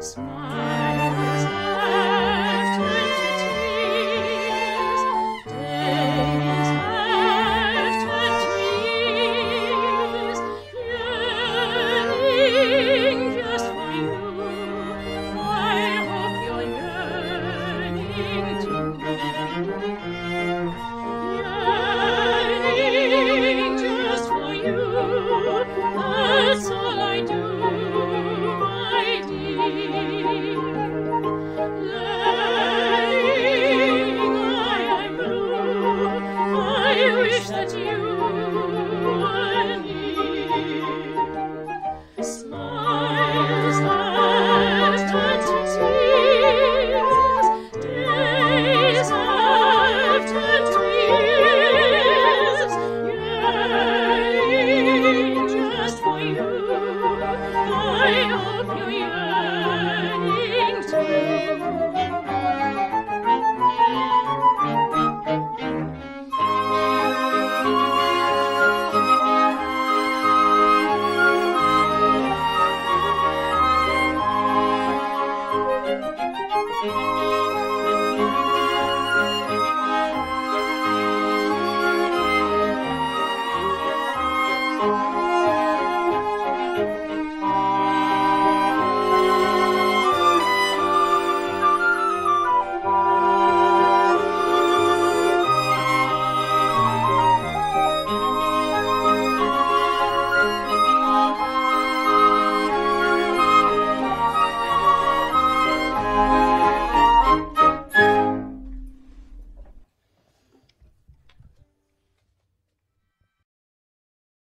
smile. Thank you.